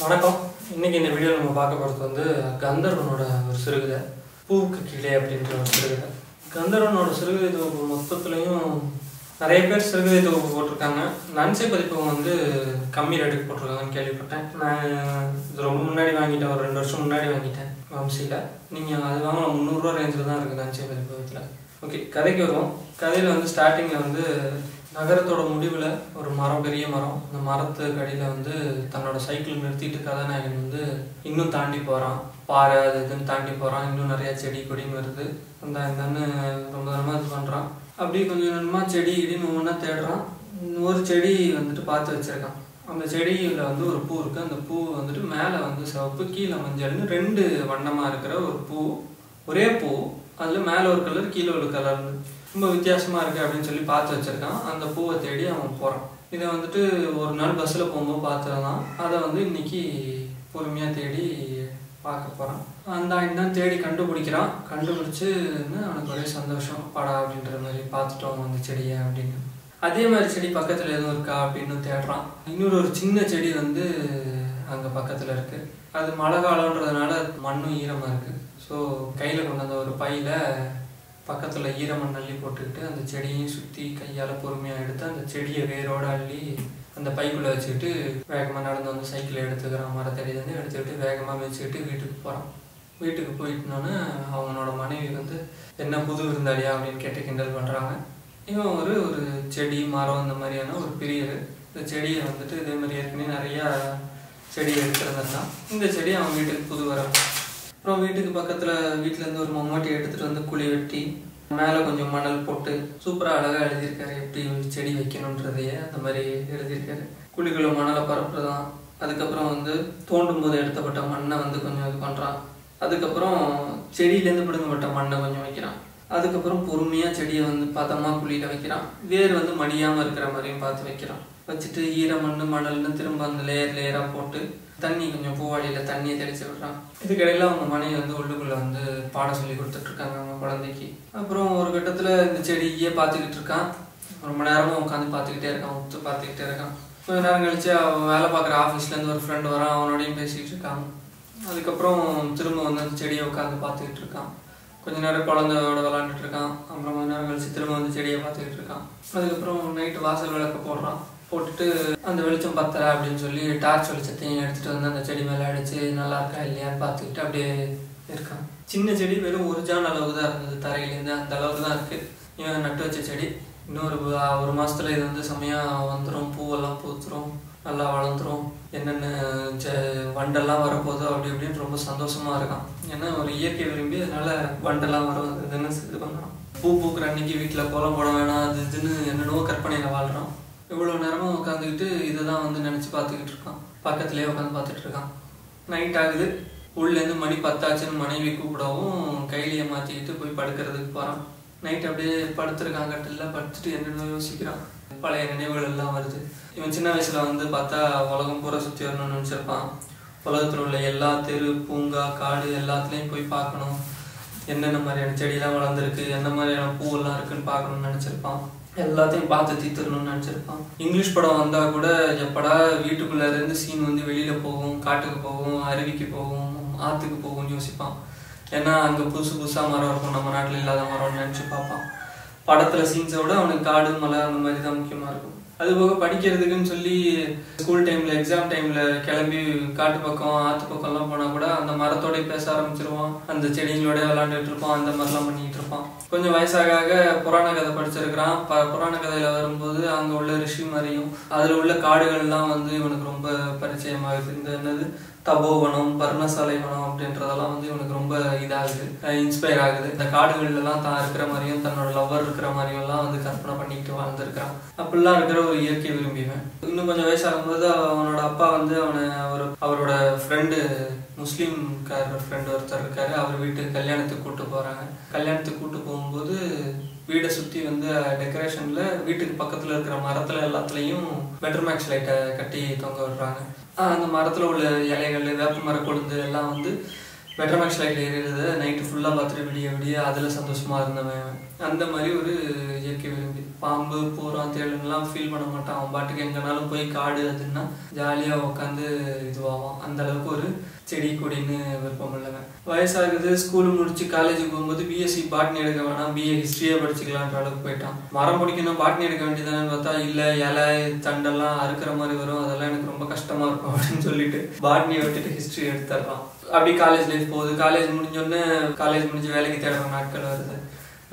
வணக்கம். இன்னைக்கு இந்த வீடியோவில் நம்ம பார்க்க போகிறது வந்து கந்தர்வனோட ஒரு சிறுகதை. பூவுக்கு கீழே அப்படின்ற ஒரு சிறுகதை. கந்தர்வனோட சிறுகதை தொகுப்பு மொத்தத்துலேயும் நிறைய பேர் சிறுகதை தொகுப்பு போட்டிருக்காங்க. நன்சை பதிப்பகம் வந்து கம்மி ரேட்டுக்கு போட்டிருக்காங்கன்னு கேள்விப்பட்டேன். நான் இது ரொம்ப முன்னாடி வாங்கிட்டேன். ஒரு ரெண்டு வருஷம் முன்னாடி வாங்கிட்டேன் வம்சியில். நீங்கள் அது வாங்கலாம் முந்நூறுரூவா ரேஞ்சில் தான் இருக்குது நன்சை பதிப்பகத்தில். ஓகே கதைக்கு வருவோம். கதையில் வந்து ஸ்டார்டிங்கில் வந்து நகரத்தோட முடிவில் ஒரு மரம் பெரிய மரம். அந்த மரத்துக்கு அடியில் வந்து தன்னோட சைக்கிள் நிறுத்திட்டு கதாநாயகன் வந்து இன்னும் தாண்டி போகிறான் பாறை அது இதுன்னு தாண்டி போகிறான் இன்னும் நிறையா செடி கொடின்னு வருது. அந்த இந்தன்னு ரொம்ப நேரமாக இது பண்ணுறான் அப்படி கொஞ்சம் கொஞ்சமாக செடி இடின்னு ஒவ்வொன்றா தேடுறான். ஒரு செடி வந்துட்டு பார்த்து வச்சிருக்கான். அந்த செடியில் வந்து ஒரு பூ இருக்குது அந்த பூ வந்துட்டு மேலே வந்து சிவப்பு கீழே மஞ்சள்னு ரெண்டு வண்ணமாக இருக்கிற ஒரு பூ. ஒரே பூ. அதில் மேலே ஒரு கலர் கீழே ஒரு கலர்னு ரொம்ப வித்தியாசமாக இருக்குது அப்படின்னு சொல்லி பார்த்து வச்சுருக்கான். அந்த பூவை தேடி அவன் போகிறான் இதை வந்துட்டு ஒரு நாள் பஸ்ஸில் போகும்போது பார்த்துருந்தான் அதை வந்து இன்றைக்கி பொறுமையாக தேடி பார்க்க போகிறான் அந்த தான் தேடி கண்டுபிடிக்கிறான். கண்டுபிடிச்சுன்னு அவனுக்கு ஒரே சந்தோஷம். படா அப்படின்ற மாதிரி பார்த்துட்டோம் அந்த செடியை அப்படின்னு. அதே மாதிரி செடி பக்கத்தில் எதுவும் இருக்கா அப்படின்னு தேடுறான். இன்னொரு ஒரு சின்ன செடி வந்து அங்கே பக்கத்தில் இருக்குது அது மழை காலன்றதுனால மண்ணும் ஈரமாக இருக்குது ஸோ கையில் கொண்டு வந்த ஒரு பையில் பக்கத்தில் ஈரமண் அள்ளி போட்டுக்கிட்டு அந்த செடியையும் சுற்றி கையால் பொறுமையாக எடுத்து அந்த செடியை வேரோட அள்ளி அந்த பைக்குள்ளே வச்சுக்கிட்டு வேகமாக நடந்து வந்து சைக்கிளை எடுத்துக்கிறான். மரத்தடியிலேருந்து எடுத்துக்கிட்டு வேகமாக வச்சுக்கிட்டு வீட்டுக்கு போகிறான் வீட்டுக்கு போயிட்டோன்னே அவனோட மனைவி வந்து என்ன புது விருந்தாளியா? அப்படின்னு கேட்டு கிண்டல் பண்ணுறாங்க இவன் ஒரு ஒரு செடி மரம் இந்த மாதிரியான ஒரு பிரியர். இந்த செடியை வந்துட்டு இதே மாதிரி ஏற்கனவே நிறையா செடி எடுத்துருந்தான். இந்த செடி அவன் வீட்டுக்கு புது வர அப்புறம் வீட்டுக்கு பக்கத்தில் வீட்டிலேருந்து ஒரு மம்மாட்டி எடுத்துகிட்டு வந்து குழி வெட்டி மேலே கொஞ்சம் மணல் போட்டு சூப்பராக அழகாக எழுதியிருக்காரு. எப்படி செடி வைக்கணுன்றதையே அந்த மாதிரி எழுதியிருக்காரு. குழிக்குள்ள மணலை பரப்புறதான் அதுக்கப்புறம் வந்து தோண்டும் போது எடுத்தப்பட்ட மண்ணை வந்து கொஞ்சம் இது பண்ணுறான் அதுக்கப்புறம் செடியிலேருந்து பிடுங்கப்பட்ட மண்ணை கொஞ்சம் வைக்கிறான். அதுக்கப்புறம் பொறுமையாக செடியை வந்து பதமாக குழியில் வைக்கிறான். வேர் வந்து மடியாமல் இருக்கிற மாதிரியும் பார்த்து வைக்கிறான். வச்சுட்டு ஈர மண் மணல்னு திரும்ப அந்த லேயர் லேயராக போட்டு தண்ணி கொஞ்சம் பூவாளியில் தண்ணியை தெளிச்சு விடுறான் இதுக்கிடையில அவங்க மனைவி வந்து உள்ளுக்குள்ளே வந்து பாடம் சொல்லி கொடுத்துட்ருக்காங்க அவங்க குழந்தைக்கு. அப்புறம் ஒரு கட்டத்தில் இந்த செடியே பார்த்துக்கிட்டு இருக்கான் ரொம்ப நேரமாக உட்காந்து பார்த்துக்கிட்டே இருக்கான் உத்து பார்த்துக்கிட்டே இருக்கான். கொஞ்ச நேரம் கழிச்சு அவன் வேலை பார்க்குற ஆஃபீஸ்லேருந்து ஒரு ஃப்ரெண்டு வரான் அவனோடையும் பேசிக்கிட்டு இருக்கான். அதுக்கப்புறம் திரும்ப வந்து அந்த செடியை உட்காந்து பார்த்துக்கிட்டு இருக்கான். கொஞ்ச நேரம் குழந்தையோட விளாண்டுட்டு இருக்கான். அப்புறம் கொஞ்ச நேரம் கழிச்சு திரும்ப வந்து செடியை பார்த்துக்கிட்டு இருக்கான். அதுக்கப்புறம் நைட்டு வாசல் விளக்க போடுறான். போட்டுட்டு அந்த வெளிச்சம் பத்தலை அப்படின்னு சொல்லி டார்ச் வெளிச்சத்தையும் எடுத்துட்டு வந்து அந்த செடி மேலே அடிச்சு நல்லா இருக்கா இல்லையான்னு பார்த்துக்கிட்டு அப்படியே இருக்கான். சின்ன செடி வெறும் ஒரு ஜான் அளவு தான் இருந்தது தரையிலேருந்து அந்த அளவுக்கு தான் இருக்கு. இவன் நட்டு வச்ச செடி இன்னொரு ஒரு மாசத்துல இது வந்து செம்மையா வந்துடும் பூவெல்லாம் பூத்துரும் நல்லா வளர்ந்துரும். என்னென்ன வண்டெல்லாம் வரப்போதோ அப்படி இப்படின்னு ரொம்ப சந்தோஷமா இருக்கான். ஏன்னா ஒரு இயற்கை விரும்பி அதனால வண்டெல்லாம் வரும் இதுன்னு இது பண்ணான் பூ பூக்குற அன்னைக்கு வீட்டில் கோலம் போட வேணாம் அது இதுன்னு என்னென்னவோ கற்பனையில் வாழ்கிறோம் இவ்வளோ நேரமும் உட்காந்துக்கிட்டு இதை தான் வந்து நினச்சி பார்த்துக்கிட்டு இருக்கான். பக்கத்துலேயே உட்காந்து பார்த்துட்டு இருக்கான். நைட் ஆகுது. உள்ளேருந்து மணி பத்தாச்சுன்னு மனைவி கூப்பிடவும் கைலியை மாற்றிக்கிட்டு போய் படுக்கிறதுக்கு போகிறான் நைட் அப்படியே படுத்துருக்கான் கட்டில் படுத்துட்டு என்னென்ன யோசிக்கிறான். பழைய நினைவுகள் எல்லாம் வருது. இவன் சின்ன வயசில் வந்து பார்த்தா உலகம் பூரா சுற்றி வரணும்னு நினச்சிருப்பான். உலகத்தில் உள்ள எல்லா தெரு பூங்கா காடு எல்லாத்துலேயும் போய் பார்க்கணும். என்னென்ன மாதிரியான செடியெல்லாம் வளர்ந்துருக்கு என்ன மாதிரியான பூவெல்லாம் இருக்குன்னு பார்க்கணும்னு நினச்சிருப்பான். எல்லாத்தையும் பார்த்து தீர்த்துடணும்னு நினச்சிருப்பான் இங்கிலீஷ் படம் வந்தால் கூட எப்படா வீட்டுக்குள்ளே இருந்து சீன் வந்து வெளியில் போகும் காட்டுக்கு போகும் அருவிக்கு போகும் ஆற்றுக்கு போகும்னு யோசிப்பான். ஏன்னா அங்கே புதுசு புதுசாக மரம் இருக்கும். நம்ம நாட்டில் இல்லாத மரம்னு நினச்சி பார்ப்பான். படத்தில் சீன்ஸை விட அவனுக்கு காடு மலை அந்த மாதிரி தான் முக்கியமாக இருக்கும். அது போக படிக்கிறதுக்குன்னு சொல்லி ஸ்கூல் டைமில் எக்ஸாம் டைமில் கிளம்பி காட்டு பக்கம் ஆற்று பக்கம்லாம் போனால் கூட அந்த மரத்தோட பேச ஆரம்பிச்சிருவான் அந்த செடிங்களோட விளாண்டுட்டு இருப்பான் அந்த மாதிரிலாம் பண்ணிட்டு இருப்பான் கொஞ்சம் வயசாக ஆக புராண கதை படிச்சிருக்கிறான். ப புராண கதையில் வரும்போது அங்கே உள்ள ரிஷி மாதிரியும் அதில் உள்ள காடுகள்லாம் வந்து இவனுக்கு ரொம்ப பரிச்சயமாகுது இந்த என்னது தபோவனம் பர்ணசாலை வனம் அப்படின்றதெல்லாம் வந்து இவனுக்கு ரொம்ப இதாகுது. இன்ஸ்பயர் ஆகுது. இந்த காடுகள்லாம் தான் இருக்கிற மாதிரியும் தன்னோட லவ்வர் இருக்கிற மாதிரியும் எல்லாம் வந்து கற்பனை பண்ணிக்கிட்டு வாழ்ந்துருக்கிறான். அப்படிலாம் இருக்கிற ஒரு இயற்கை விரும்பிவன் இன்னும் கொஞ்சம் வயசாகும்போது அவனோட அப்பா வந்து அவனை அவர் அவரோட ஃப்ரெண்டு முஸ்லீம்கார ஃப்ரெண்டு ஒருத்தர் இருக்காரு. அவர் வீட்டுக்கு கல்யாணத்துக்கு கூப்பிட்டு போகிறாங்க கல்யாணத்துக்கு கூப்பிட்டு போகும்போது வீடை சுற்றி வந்து டெக்கரேஷனில் வீட்டுக்கு பக்கத்தில் இருக்கிற மரத்தில் எல்லாத்துலேயும் பெட்ரூமேக்ஸ் லைட்டை கட்டி தொங்க விடுறாங்க. அந்த மரத்தில் உள்ள இலைகள் வேப்ப மர கொழுந்து எல்லாம் வந்து பெட்டர் லைட்டில் ஏறியது நைட்டு ஃபுல்லாக பார்த்துட்டு விடிய விடிய அதில் சந்தோஷமாக இருந்தவன் அந்த மாதிரி ஒரு இயற்கை விரும்பி. பாம்பு பூரம் தேளுங்கெல்லாம் ஃபீல் பண்ண மாட்டான். அவன் பாட்டுக்கு எங்கேனாலும் போய் காடு அதுன்னா ஜாலியாக உட்காந்து இதுவாகும் அந்த அளவுக்கு ஒரு செடி கொடின்னு விருப்பம் இல்லைங்க வயசாகுது ஸ்கூல் முடிச்சு காலேஜ் போகும்போது பிஎஸ்சி பாட்னி எடுக்க வேணாம். பிஏ ஹிஸ்ட்ரியே படிச்சுக்கலான்ற அளவுக்கு போயிட்டான். மரம் பிடிக்கணும் பாட்னி எடுக்க வேண்டியதானு பார்த்தா இல்லை இலை தண்டெல்லாம் அறுக்கிற மாதிரி வரும். அதெல்லாம் எனக்கு ரொம்ப கஷ்டமா இருக்கும் அப்படின்னு சொல்லிட்டு பாட்னியை விட்டுட்டு ஹிஸ்ட்ரி எடுத்துடுறான் அப்படி காலேஜ் லைஃப் போகுது. காலேஜ் முடிஞ்சோடனே காலேஜ் முடிஞ்சு வேலைக்கு தேடுற நாட்கள் வருது.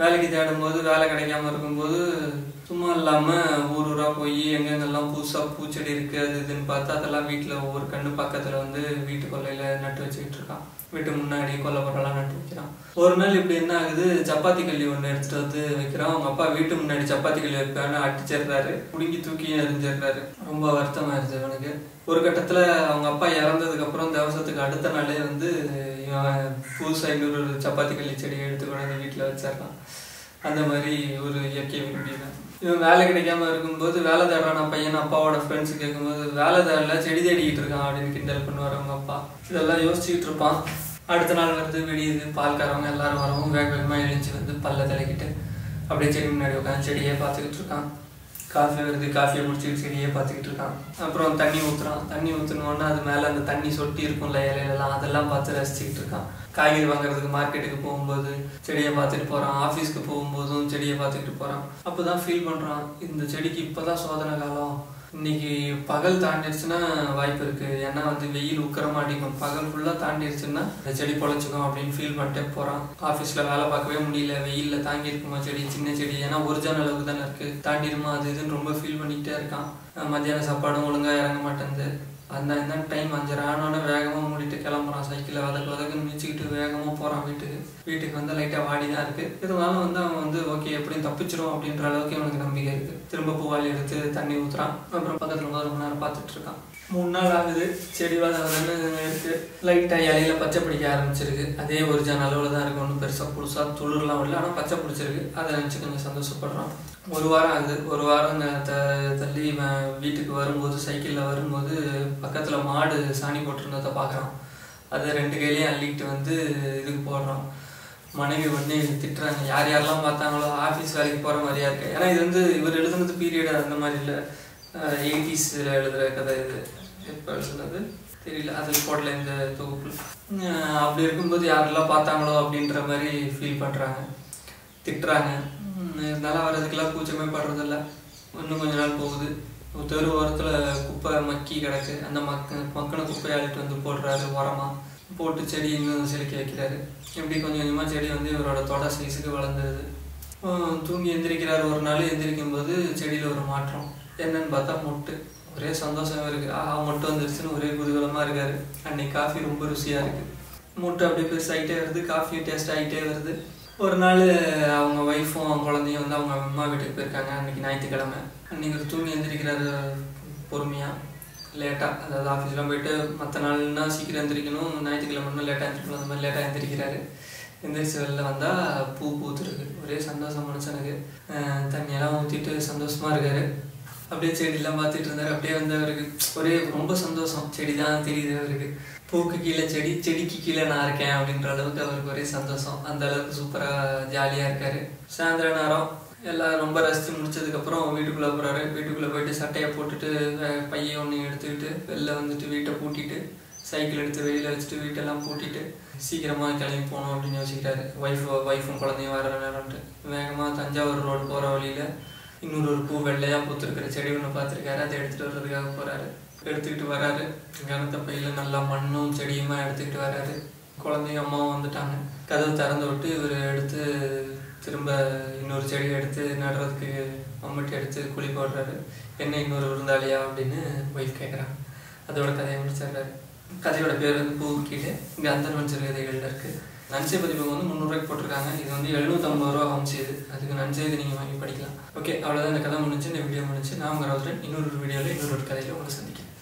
வேலைக்கு தேடும் போது வேலை கிடைக்காம இருக்கும்போது சும்மா இல்லாம ஊர் ஊராக போய் எங்கெங்கெல்லாம் புதுசாக பூச்செடி இருக்கு அது இதுன்னு பார்த்து அதெல்லாம் வீட்டில் ஒவ்வொரு கண்ணு பக்கத்துல வந்து வீட்டு கொல்லையில் நட்டு வச்சுக்கிட்டு இருக்கான். வீட்டு முன்னாடி கொல்லைப்புறம்லாம் நட்டு வைக்கிறான். ஒரு நாள் இப்படி என்ன ஆகுது சப்பாத்தி கல்லி ஒன்று எடுத்துட்டு வந்து வைக்கிறான். அவங்க அப்பா வீட்டு முன்னாடி சப்பாத்தி கல்லி வைப்பான்னு அடிச்சிடுறாரு. குடுங்கி தூக்கி அறிஞ்சிடுறாரு ரொம்ப வருத்தமாயிருச்சு அவனுக்கு. ஒரு கட்டத்துல அவங்க அப்பா இறந்ததுக்கு அப்புறம் தேவசத்துக்கு அடுத்த நாளே வந்து இவன் புதுசா இன்னொரு சப்பாத்தி கல்லி செடியை எடுத்து கொண்டு வந்து வீட்டுல அந்த மாதிரி ஒரு இயற்கை விரும்பினேன் இவன் வேலை கிடைக்காம இருக்கும்போது வேலை தேடுறான் பையன் அப்பாவோட ஃப்ரெண்ட்ஸ் கேட்கும்போது வேலை தேடல செடி தேடிக்கிட்டு இருக்கான் அப்படின்னு கிண்டல் பண்ணுவார் அவங்க அப்பா. இதெல்லாம் யோசிச்சுக்கிட்டு இருப்பான். அடுத்த நாள் வந்து விடியுது பால்காரவங்க எல்லாரும் வரவும் வேக வேகமாக எழுந்து வந்து பல்ல தலைக்கிட்டு அப்படியே செடி முன்னாடி உட்காந்து செடியே பார்த்துக்கிட்டு இருக்கான். காஃபி வருது காஃபியை முடிச்சுக்கிட்டு செடியே பார்த்துக்கிட்டு இருக்கான் அப்புறம் தண்ணி ஊற்றுறான் தண்ணி ஊற்றுனோன்னா அது மேலே அந்த தண்ணி சொட்டி இருக்கும்ல இலையிலலாம் அதெல்லாம் பார்த்து ரசிச்சுக்கிட்டு இருக்கான். காய்கறி வாங்குறதுக்கு மார்க்கெட்டுக்கு போகும்போது செடியை பார்த்துட்டு போகிறான் ஆஃபீஸ்க்கு போகும்போதும் செடியை பார்த்துக்கிட்டு போகிறான் அப்போ தான் ஃபீல் பண்ணுறான் இந்த செடிக்கு இப்போ தான் சோதனை காலம். இன்னைக்கு பகல் தாண்டிடுச்சுன்னா வாய்ப்பு இருக்கு. ஏன்னா வந்து வெயில் உக்கரமா அடிக்கும் பகல் ஃபுல்லா தாண்டிடுச்சுன்னா அந்த செடி பொழைச்சிக்கும் அப்படின்னு ஃபீல் பண்ணிட்டே போறான். ஆஃபீஸில் வேலை பார்க்கவே முடியல. வெயில்ல தாங்கி இருக்குமா செடி? சின்ன செடி. ஏன்னா ஒரிஜினல் அளவுக்கு தானே இருக்கு. தாண்டிடுமா? அது இதுன்னு ரொம்ப ஃபீல் பண்ணிக்கிட்டே இருக்கான். மத்தியான சாப்பாடும் ஒழுங்கா இறங்க மாட்டேங்குது. அந்த இந்த டைம் அஞ்சரை ஆனோட வேகமாக மூடிட்டு கிளம்புறான் சைக்கிளை வதக்கு வதக்குன்னு மிச்சிக்கிட்டு வேகமாக போகிறான் வீட்டுக்கு. வீட்டுக்கு வந்து லைட்டாக வாடி தான் இருக்குது இருந்தாலும் வந்து அவன் வந்து ஓகே எப்படியும் தப்பிச்சிரும் அப்படின்ற அளவுக்கு அவனுக்கு நம்பிக்கை இருக்குது திரும்ப பூவாளி எடுத்து தண்ணி ஊற்றுறான் அப்புறம் பக்கத்தில் வந்து ரொம்ப நேரம் பார்த்துட்ருக்கான் மூணு நாள் ஆகுது செடி வளர்றதுன்னு இருக்கு. லைட்டாக இலையில பச்சை பிடிக்க ஆரம்பிச்சிருக்கு. அதே ஒரு ஜன அளவில் தான் இருக்கு. ஒன்றும் பெருசாக புதுசாக துளிர்லாம் வரல. ஆனால் பச்சை பிடிச்சிருக்கு. அதை நினச்சி கொஞ்சம் சந்தோஷப்படுறோம். ஒரு வாரம் ஆகுது. ஒரு வாரம் த- த- தள்ளி வீட்டுக்கு வரும்போது சைக்கிளில் வரும்போது பக்கத்தில் மாடு சாணி போட்டிருந்ததை பார்க்குறான் அதை ரெண்டு கையிலையும் அள்ளிக்கிட்டு வந்து இதுக்கு போடுறோம். மனைவி உடனே திட்டுறாங்க. யார் யாரெல்லாம் பார்த்தாங்களோ ஆஃபீஸ் வேலைக்கு போகிற மாதிரியா இருக்கு. ஏன்னா இது வந்து இவர் எழுதுனது பீரியட் அந்த மாதிரி இல்லை. எயிட்டிஸில் எழுதுகிற கதை இது. எப்போ சொன்னது தெரியல. அதில் போடல இந்த தொகுப்பு அப்படி இருக்கும்போது யாரெல்லாம் பார்த்தாங்களோ அப்படின்ற மாதிரி ஃபீல் பண்ணுறாங்க திட்டுறாங்க. இருந்தாலும் அவர் அதுக்கெல்லாம் கூச்சமே படுறதில்ல. இன்னும் கொஞ்ச நாள் போகுது. ஒரு தெரு ஓரத்தில் குப்பை மக்கி கிடக்கு. அந்த மக்க மக்கின குப்பையை அள்ளிட்டு வந்து போடுறாரு உரமா. போட்டு செடி இன்னும் செலுக்கி வைக்கிறாரு. இப்படி கொஞ்சம் கொஞ்சமாக செடி வந்து இவரோட தொட சைஸுக்கு வளர்ந்துருது. தூங்கி எந்திரிக்கிறார். ஒரு நாள் எந்திரிக்கும் போது செடியில் ஒரு மாற்றம். என்னன்னு பார்த்தா மொட்டு. ஒரே சந்தோஷமாக இருக்கு. ஆஹா மொட்டு வந்துருச்சுன்னு ஒரே குதூகலமாக இருக்காரு. அன்னைக்கு காஃபி ரொம்ப ருசியாக இருக்கு. மொட்டு அப்படியே பெருசாகிட்டே வருது. காஃபியும் டேஸ்ட் ஆகிட்டே வருது. ஒரு நாள் அவங்க ஒய்ஃபும் அவங்க குழந்தையும் வந்து அவங்க அம்மா வீட்டுக்கு போயிருக்காங்க. அன்னைக்கு ஞாயிற்றுக்கிழமை. அன்னைக்கு ஒரு தூங்கி எந்திரிக்கிறாரு. பொறுமையாக லேட்டாக அதாவது ஆஃபீஸ்லாம் போயிட்டு மற்ற நாள்னா சீக்கிரம் எந்திரிக்கணும். ஞாயிற்றுக்கிழமைனா லேட்டாக எழுந்திரிக்கணும் அந்த மாதிரி லேட்டாக எழுந்திரிக்கிறாரு எந்திரிச்சு வெளில வந்தால் பூ பூத்துருக்கு. ஒரே சந்தோஷம் மனுஷனுக்கு. தண்ணியெல்லாம் ஊற்றிட்டு சந்தோஷமாக இருக்காரு. அப்படியே செடியெல்லாம் பார்த்துட்டு இருந்தார். அப்படியே வந்து அவருக்கு ஒரே ரொம்ப சந்தோஷம். செடி தான் தெரியுது அவருக்கு. பூக்கு கீழே செடி செடிக்கு கீழே நான் இருக்கேன் அப்படின்ற அளவுக்கு அவருக்கு ஒரே சந்தோஷம். அந்த அளவுக்கு சூப்பராக ஜாலியாக இருக்காரு. சாயந்தர நேரம் எல்லாம் ரொம்ப ரசித்து முடிச்சதுக்கப்புறம் வீட்டுக்குள்ளே போகிறாரு வீட்டுக்குள்ளே போயிட்டு சட்டையை போட்டுட்டு பையன் ஒன்று எடுத்துக்கிட்டு வெளில வந்துட்டு வீட்டை பூட்டிட்டு சைக்கிள் எடுத்து வெளியில் வச்சுட்டு வீட்டெல்லாம் பூட்டிட்டு சீக்கிரமாக கிளம்பி போகணும் அப்படின்னு யோசிக்கிறாரு. ஒய்ஃப் ஒய்ஃபும் குழந்தையும் வர நேரம்ட்டு வேகமாக தஞ்சாவூர் ரோடு போகிற வழியில் இன்னொரு ஒரு பூ வெள்ளையாக பூத்திருக்கிற செடி ஒன்று பார்த்துருக்காரு. அதை எடுத்துகிட்டு வர்றதுக்காக போகிறாரு எடுத்துக்கிட்டு வராரு. கனத்த பையில் நல்லா மண்ணும் செடியுமா எடுத்துக்கிட்டு வராரு. குழந்தையும் அம்மாவும் வந்துட்டாங்க. கதவு திறந்து விட்டு இவர் எடுத்து திரும்ப இன்னொரு செடி எடுத்து நடுறதுக்கு மம்மட்டி எடுத்து குழி போடுறாரு. என்ன இன்னொரு விருந்தாளியா? அப்படின்னு ஒய்ஃப் கேட்குறாங்க அதோட கதையை முடிச்சிடுறாரு. கதையோட பேர் வந்து பூ கீழே இங்கே அந்தர்வன் சிறுகதைகளில் இருக்குது நன்சை பதிப்பு வந்து முந்நூறுரூவாய்க்கு போட்டிருக்காங்க. இது வந்து எழுநூத்தம்பது ரூபா ஹோம் இது அதுக்கு நன்செய்து நீங்கள் வாங்கி படிக்கலாம். ஓகே அவ்வளோதான் இந்த கதை முடிஞ்சு இந்த வீடியோ முடிஞ்சு. நான் உங்கள் ராஜன் இன்னொரு வீடியோவில் இன்னொரு கதையில் உங்களை சந்திக்கிறேன்.